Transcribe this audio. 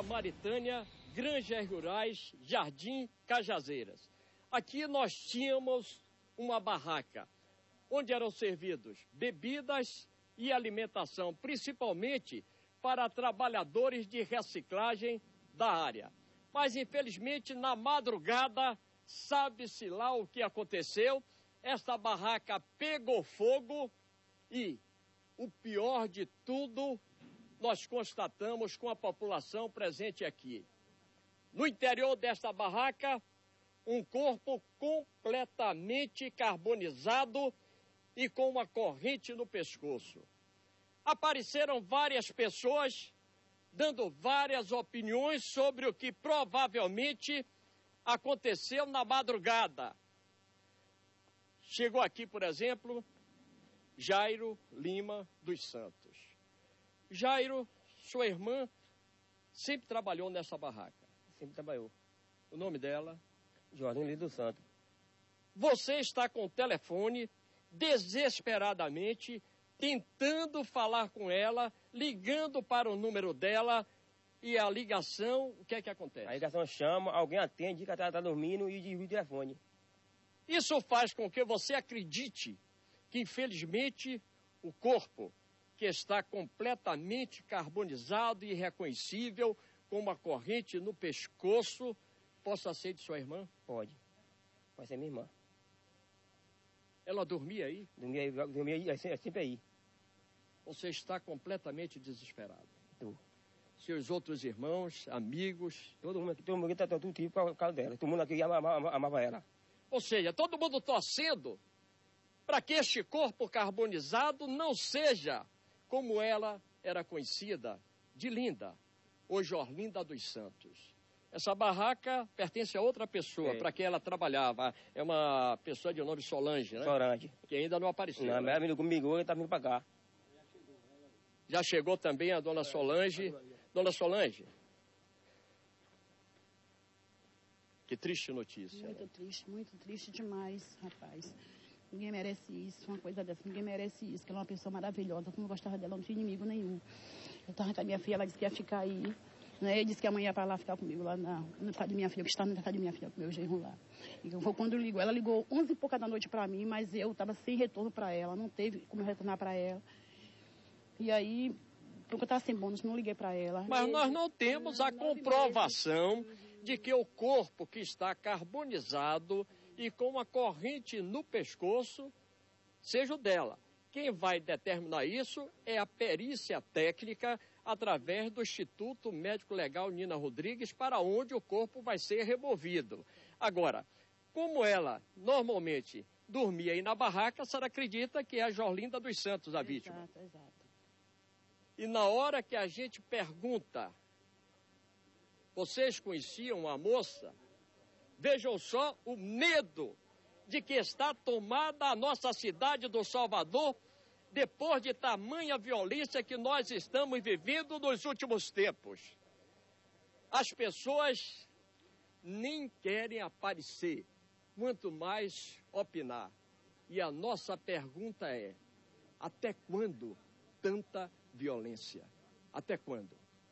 Rua Maritânia, Granjas Rurais, Jardim Cajazeiras. Aqui nós tínhamos uma barraca, onde eram servidos bebidas e alimentação, principalmente para trabalhadores de reciclagem da área. Mas infelizmente na madrugada, sabe-se lá o que aconteceu, esta barraca pegou fogo e o pior de tudo nós constatamos com a população presente aqui. No interior desta barraca, um corpo completamente carbonizado e com uma corrente no pescoço. Apareceram várias pessoas dando várias opiniões sobre o que provavelmente aconteceu na madrugada. Chegou aqui, por exemplo, Jairo Lima dos Santos. Jairo, sua irmã, sempre trabalhou nessa barraca. Sempre trabalhou. O nome dela? Jorginho Lima dos Santos. Você está com o telefone desesperadamente tentando falar com ela, ligando para o número dela e a ligação, o que é que acontece? A ligação chama, alguém atende, que ela está dormindo e desvia o telefone. Isso faz com que você acredite que, infelizmente, o corpo, que está completamente carbonizado e irreconhecível, com uma corrente no pescoço, possa ser de sua irmã? Pode. Pode ser minha irmã. Ela dormia aí? Dormia, aí, dormia aí, é sempre aí. Você está completamente desesperado. Tô. Seus outros irmãos, amigos. Todo mundo aqui, todo mundo aqui tá todo tipo por causa dela. Todo mundo aqui amava, amava ela. Ou seja, todo mundo torcendo para que este corpo carbonizado não seja como ela era conhecida, de Linda, hoje Orlinda dos Santos. Essa barraca pertence a outra pessoa, É. para quem ela trabalhava. É uma pessoa de nome Solange, né? Solange. Que ainda não apareceu. Não, né? ela vindo comigo, ele tá vindo pra cá. Já chegou também a dona Solange. Dona Solange. Que triste notícia. Muito triste, muito triste demais, rapaz. Ninguém merece isso, uma coisa dessa, ninguém merece isso, que ela é uma pessoa maravilhosa, como eu gostava dela, não tinha inimigo nenhum. Eu tava com a minha filha, ela disse que ia ficar aí, né? E disse que amanhã ia pra lá ficar comigo lá na, no de minha filha, que está no de minha filha, com meu genro lá. E eu, quando ligou, ela ligou 11 e pouca da noite pra mim, mas eu tava sem retorno pra ela, não teve como retornar pra ela. E aí, porque eu tava sem bônus, não liguei pra ela. Mas nós não temos a comprovação de que o corpo que está carbonizado e com uma corrente no pescoço seja o dela. Quem vai determinar isso é a perícia técnica através do Instituto Médico Legal Nina Rodrigues, para onde o corpo vai ser removido. Agora, como ela normalmente dormia aí na barraca, a senhora acredita que é a Jorlinda dos Santos a vítima. Exato, exato. E na hora que a gente pergunta, vocês conheciam a moça? Vejam só o medo de que está tomada a nossa cidade do Salvador depois de tamanha violência que nós estamos vivendo nos últimos tempos. As pessoas nem querem aparecer, quanto mais opinar. E a nossa pergunta é: até quando tanta violência? Até quando?